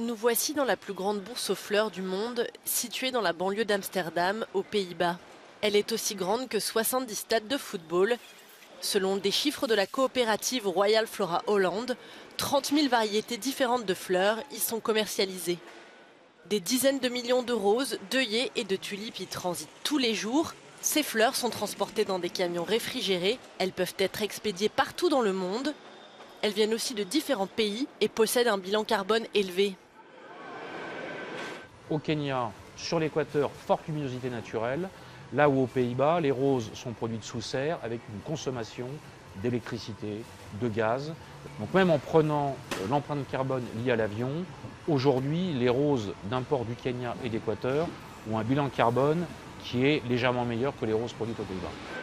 Nous voici dans la plus grande bourse aux fleurs du monde, située dans la banlieue d'Amsterdam, aux Pays-Bas. Elle est aussi grande que 70 stades de football. Selon des chiffres de la coopérative Royal Flora Hollande, 30 000 variétés différentes de fleurs y sont commercialisées. Des dizaines de millions de roses, d'œillets et de tulipes y transitent tous les jours. Ces fleurs sont transportées dans des camions réfrigérés. Elles peuvent être expédiées partout dans le monde. Elles viennent aussi de différents pays et possèdent un bilan carbone élevé. Au Kenya, sur l'équateur, forte luminosité naturelle. Là où aux Pays-Bas, les roses sont produites sous serre avec une consommation d'électricité, de gaz. Donc même en prenant euh, l'empreinte carbone liée à l'avion, aujourd'hui, les roses d'import du Kenya et d'Équateur ont un bilan carbone qui est légèrement meilleur que les roses produites aux Pays-Bas.